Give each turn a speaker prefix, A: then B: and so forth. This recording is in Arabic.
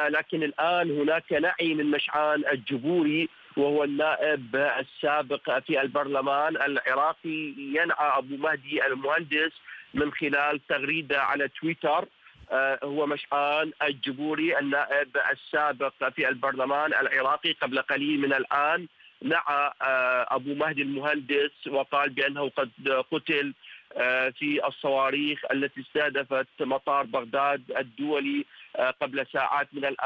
A: لكن الآن هناك نعي من مشعان الجبوري وهو النائب السابق في البرلمان العراقي ينعى أبو مهدي المهندس من خلال تغريدة على تويتر. آه، هو مشعان الجبوري النائب السابق في البرلمان العراقي. قبل قليل من الآن نعى آه، أبو مهدي المهندس وقال بأنه قد قتل في الصواريخ التي استهدفت مطار بغداد الدولي قبل ساعات من الآن.